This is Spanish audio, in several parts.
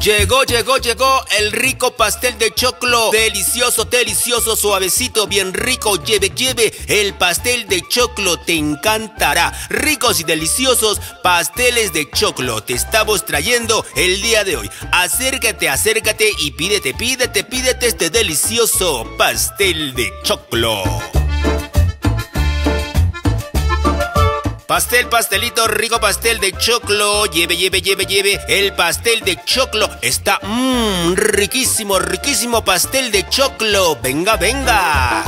Llegó, llegó, llegó el rico pastel de choclo. Delicioso, delicioso, suavecito, bien rico. Lleve, lleve el pastel de choclo. Te encantará. Ricos y deliciosos pasteles de choclo. Te estamos trayendo el día de hoy. Acércate, acércate y pídete, pídete, pídete este delicioso pastel de choclo. Pastel, pastelito, rico pastel de choclo. Lleve, lleve, lleve, lleve. El pastel de choclo está mmm, riquísimo, riquísimo pastel de choclo. Venga, venga.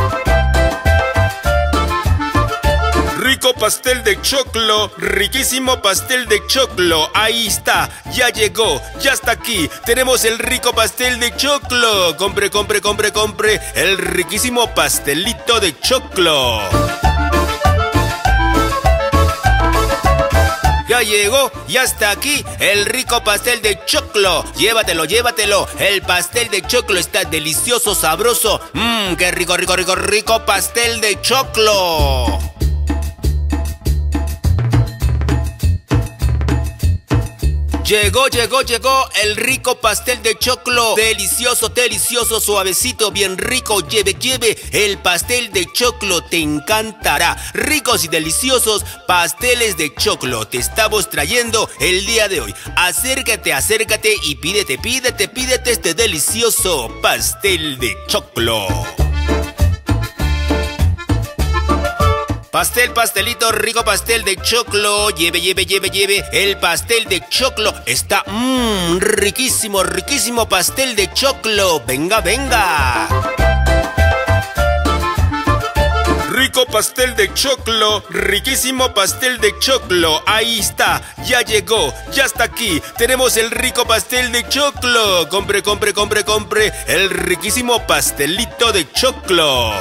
Rico pastel de choclo, riquísimo pastel de choclo. Ahí está, ya llegó, ya está aquí. Tenemos el rico pastel de choclo. Compre, compre, compre, compre. El riquísimo pastelito de choclo. Ya llegó, ya está aquí el rico pastel de choclo. Llévatelo, llévatelo. El pastel de choclo está delicioso, sabroso. Mmm, qué rico, rico, rico, rico pastel de choclo. Llegó, llegó, llegó el rico pastel de choclo. Delicioso, delicioso, suavecito, bien rico. Lleve, lleve el pastel de choclo. Te encantará. Ricos y deliciosos pasteles de choclo. Te estamos trayendo el día de hoy. Acércate, acércate y pídete, pídete, pídete este delicioso pastel de choclo. Pastel, pastelito, rico pastel de choclo. Lleve, lleve, lleve, lleve. El pastel de choclo está mmm, riquísimo, riquísimo pastel de choclo. Venga, venga. Rico pastel de choclo, riquísimo pastel de choclo. Ahí está, ya llegó, ya está aquí. Tenemos el rico pastel de choclo. Compre, compre, compre, compre. El riquísimo pastelito de choclo.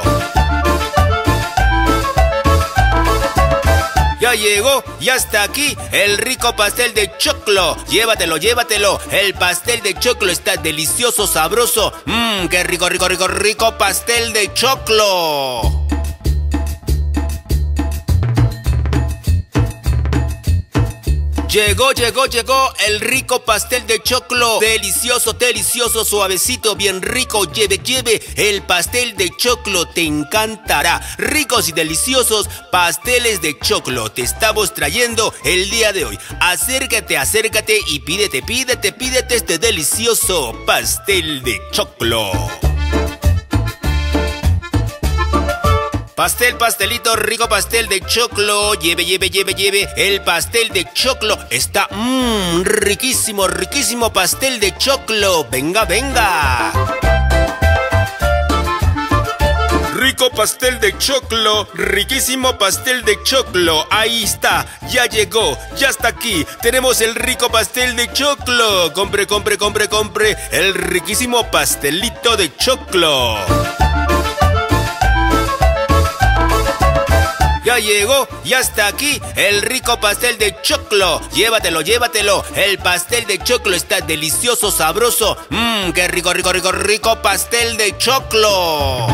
Ya llegó, ya está aquí el rico pastel de choclo. Llévatelo, llévatelo. El pastel de choclo está delicioso, sabroso. Mmm, qué rico, rico, rico, rico pastel de choclo. Llegó, llegó, llegó el rico pastel de choclo. Delicioso, delicioso, suavecito, bien rico. Lleve, lleve el pastel de choclo. Te encantará. Ricos y deliciosos pasteles de choclo. Te estamos trayendo el día de hoy. Acércate, acércate y pídete, pídete, pídete este delicioso pastel de choclo. Pastel, pastelito, rico pastel de choclo. Lleve, lleve, lleve, lleve. El pastel de choclo está mmm, riquísimo, riquísimo pastel de choclo. Venga, venga. Rico pastel de choclo, riquísimo pastel de choclo. Ahí está, ya llegó, ya está aquí. Tenemos el rico pastel de choclo. Compre, compre, compre, compre. El riquísimo pastelito de choclo. Ya llegó, ya está aquí el rico pastel de choclo. Llévatelo, llévatelo. El pastel de choclo está delicioso, sabroso. Mmm, qué rico, rico, rico, rico pastel de choclo.